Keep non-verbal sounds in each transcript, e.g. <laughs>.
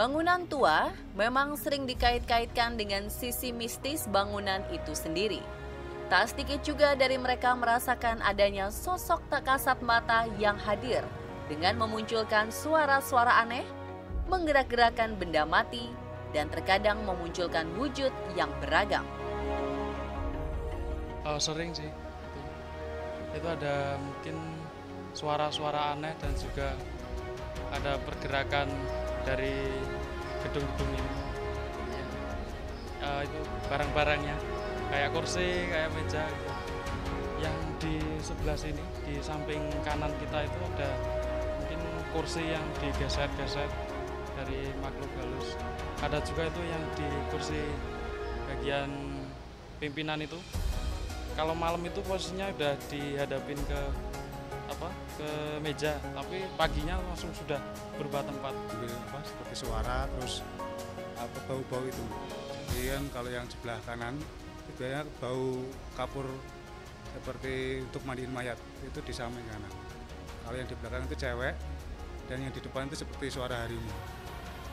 Bangunan tua memang sering dikait-kaitkan dengan sisi mistis bangunan itu sendiri. Tak sedikit juga dari mereka merasakan adanya sosok tak kasat mata yang hadir dengan memunculkan suara-suara aneh, menggerak-gerakan benda mati, dan terkadang memunculkan wujud yang beragam. Oh, sering sih. Itu, itu ada mungkin suara-suara aneh dan juga ada pergerakan dari gedung-gedung ini. Uh, itu barang-barangnya kayak kursi kayak meja gitu. yang di sebelah sini di samping kanan kita itu ada mungkin kursi yang digeser-geser dari makhluk halus. Ada juga itu yang di kursi bagian pimpinan itu. Kalau malam itu posisinya udah dihadapin ke apa ke meja tapi paginya langsung sudah berubah tempat. Apa seperti suara terus apa bau-bau itu. Jadi kan kalau yang sebelah kanan itu biasanya bau kapur seperti untuk mandiin mayat itu di samping kanan. Kalau yang di belakang itu cewek dan yang di depan itu seperti suara harimau.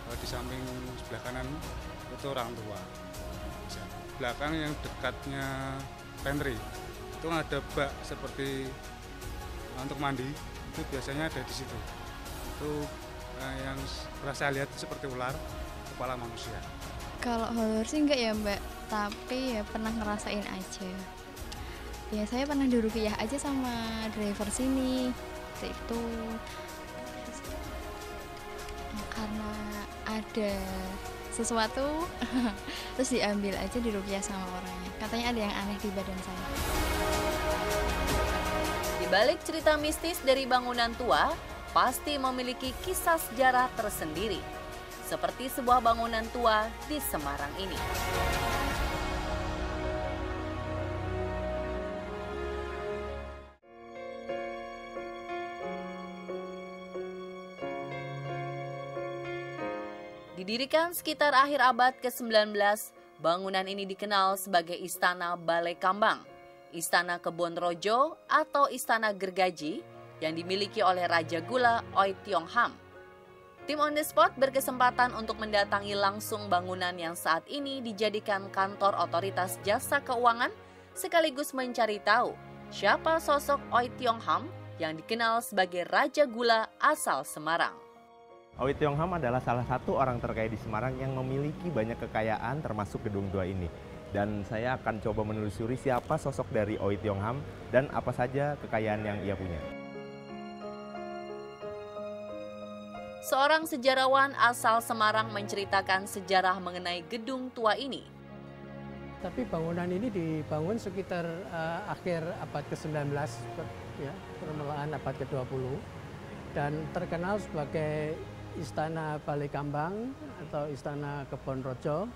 Kalau di samping sebelah kanan itu orang tua. Belakang yang dekatnya pantry itu ada bak seperti untuk mandi itu biasanya ada di situ. Itu eh, yang rasa lihat seperti ular kepala manusia. Kalau horor sih enggak ya mbak. Tapi ya pernah ngerasain aja. Ya saya pernah dirukiah aja sama driver sini. Itu. Karena ada sesuatu <laughs> terus diambil aja dirukiah sama orangnya. Katanya ada yang aneh di badan saya balik cerita mistis dari bangunan tua, pasti memiliki kisah sejarah tersendiri. Seperti sebuah bangunan tua di Semarang ini. Didirikan sekitar akhir abad ke-19, bangunan ini dikenal sebagai Istana Balai Kambang Istana Kebon Rojo atau Istana Gergaji yang dimiliki oleh Raja Gula Oi Tiong Ham. Tim on the spot berkesempatan untuk mendatangi langsung bangunan yang saat ini dijadikan kantor otoritas jasa keuangan sekaligus mencari tahu siapa sosok Oi Tiong Ham yang dikenal sebagai Raja Gula asal Semarang. Oi Tiong Ham adalah salah satu orang terkaya di Semarang yang memiliki banyak kekayaan termasuk gedung dua ini dan saya akan coba menelusuri siapa sosok dari Oi Tiong Ham dan apa saja kekayaan yang ia punya. Seorang sejarawan asal Semarang menceritakan sejarah mengenai gedung tua ini. Tapi bangunan ini dibangun sekitar uh, akhir abad ke-19, ya, permulaan abad ke-20 dan terkenal sebagai Istana Balai Kambang atau Istana Kebon Rojo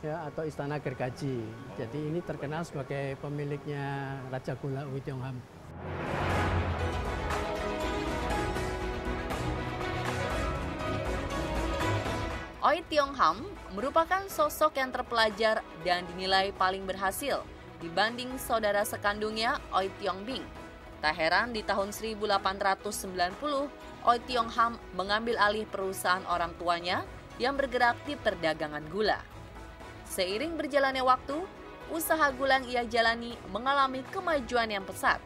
ya atau Istana Gergaji. Jadi ini terkenal sebagai pemiliknya Raja Gula Ui Tiong Ham. Oi Tiong Ham merupakan sosok yang terpelajar dan dinilai paling berhasil dibanding saudara sekandungnya Oi Tiong Bing. Tak heran di tahun 1890, Oi Tiong Ham mengambil alih perusahaan orang tuanya yang bergerak di perdagangan gula. Seiring berjalannya waktu, usaha gula yang ia jalani mengalami kemajuan yang pesat.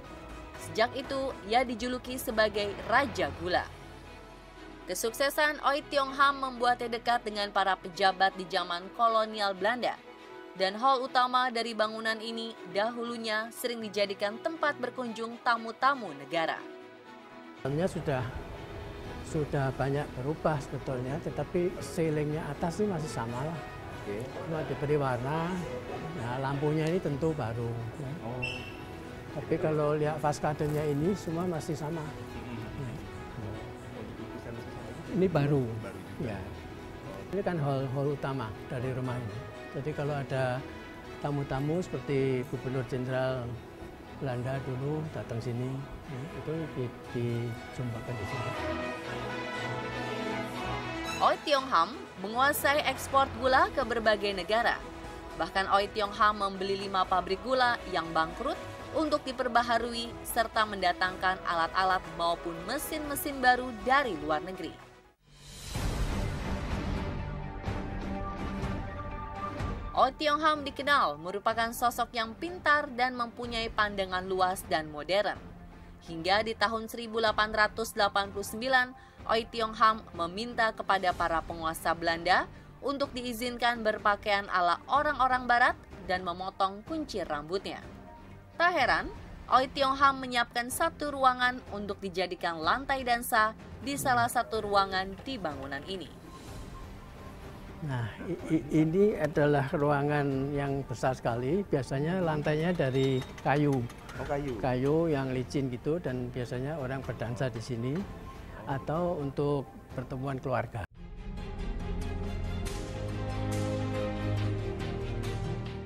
Sejak itu, ia dijuluki sebagai Raja Gula. Kesuksesan Oi Tiong Ham membuatnya dekat dengan para pejabat di zaman kolonial Belanda. Dan hal utama dari bangunan ini dahulunya sering dijadikan tempat berkunjung tamu-tamu negara. Dalamnya sudah sudah banyak berubah sebetulnya, tetapi ceilingnya atas ini masih sama lah. Cuma diberi warna. Nah, lampunya ini tentu baru. Ya. Oh. Tapi kalau lihat faskadenya ini semua masih sama. Ya. Ini baru. Ya. Ini kan hall hall utama dari rumah ini. Jadi kalau ada tamu-tamu seperti Gubernur Jenderal Belanda dulu datang sini, ya, itu dijumpakan di sini. Oi Tiong Ham menguasai ekspor gula ke berbagai negara. Bahkan Oi Tiong Ham membeli lima pabrik gula yang bangkrut untuk diperbaharui serta mendatangkan alat-alat maupun mesin-mesin baru dari luar negeri. Oh Tiong Ham dikenal merupakan sosok yang pintar dan mempunyai pandangan luas dan modern. Hingga di tahun 1889, Oi Tiong Ham meminta kepada para penguasa Belanda untuk diizinkan berpakaian ala orang-orang barat dan memotong kunci rambutnya. Tak heran, Oi Tiong Ham menyiapkan satu ruangan untuk dijadikan lantai dansa di salah satu ruangan di bangunan ini. Nah, ini adalah ruangan yang besar sekali. Biasanya lantainya dari kayu. Oh, kayu. Kayu yang licin gitu dan biasanya orang berdansa di sini atau untuk pertemuan keluarga.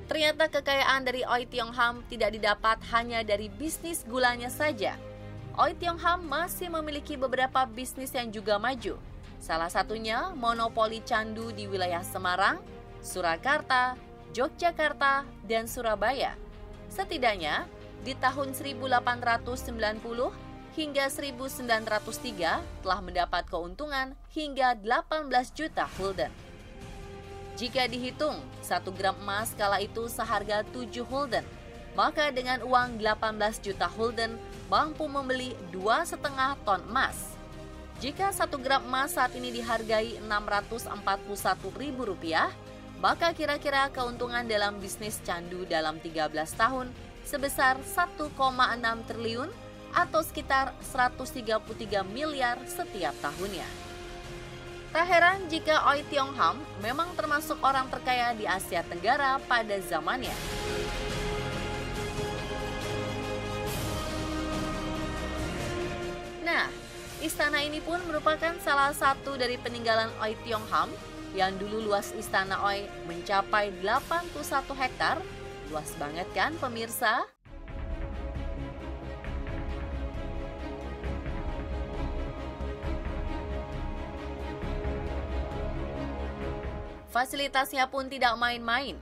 Ternyata kekayaan dari Oi Tiong Ham tidak didapat hanya dari bisnis gulanya saja. Oi Tiong Ham masih memiliki beberapa bisnis yang juga maju, Salah satunya monopoli candu di wilayah Semarang, Surakarta, Yogyakarta, dan Surabaya. Setidaknya di tahun 1890 hingga 1903 telah mendapat keuntungan hingga 18 juta gulden. Jika dihitung, 1 gram emas kala itu seharga 7 gulden, maka dengan uang 18 juta gulden mampu membeli 2,5 ton emas. Jika 1 gram emas saat ini dihargai Rp641.000, maka kira-kira keuntungan dalam bisnis candu dalam 13 tahun sebesar 1,6 triliun atau sekitar 133 miliar setiap tahunnya. Tak heran jika Oi Tiong Ham memang termasuk orang terkaya di Asia Tenggara pada zamannya. Nah, Istana ini pun merupakan salah satu dari peninggalan Oi Tiong Ham yang dulu luas istana Oi mencapai 81 hektar. Luas banget kan pemirsa? Fasilitasnya pun tidak main-main.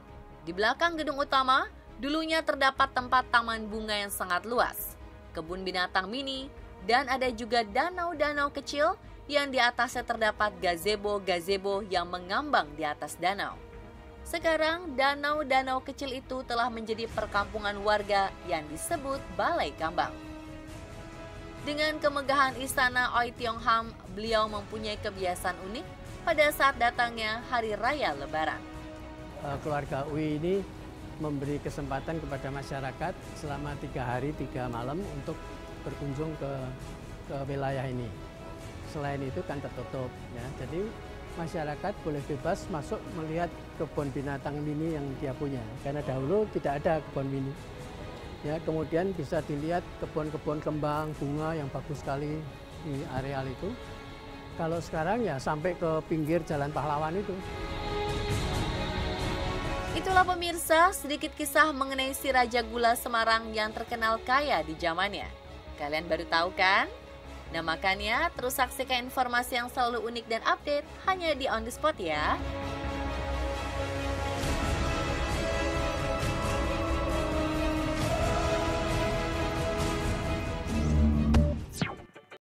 Di belakang gedung utama, dulunya terdapat tempat taman bunga yang sangat luas, kebun binatang mini, dan ada juga danau-danau kecil yang di atasnya terdapat gazebo-gazebo yang mengambang di atas danau. Sekarang danau-danau kecil itu telah menjadi perkampungan warga yang disebut Balai Kambang. Dengan kemegahan istana Oi Tiong Ham, beliau mempunyai kebiasaan unik pada saat datangnya Hari Raya Lebaran. Eh, keluarga Ui ini memberi kesempatan kepada masyarakat selama tiga hari tiga malam untuk berkunjung ke ke wilayah ini. Selain itu kan tertutup ya. Jadi masyarakat boleh bebas masuk melihat kebun binatang mini yang dia punya. Karena dahulu tidak ada kebun mini. Ya, kemudian bisa dilihat kebun-kebun kembang, bunga yang bagus sekali di areal itu. Kalau sekarang ya sampai ke pinggir Jalan Pahlawan itu. Itulah pemirsa sedikit kisah mengenai si Raja Gula Semarang yang terkenal kaya di zamannya. Kalian baru tahu kan? Nah makanya terus saksikan informasi yang selalu unik dan update hanya di On The Spot ya.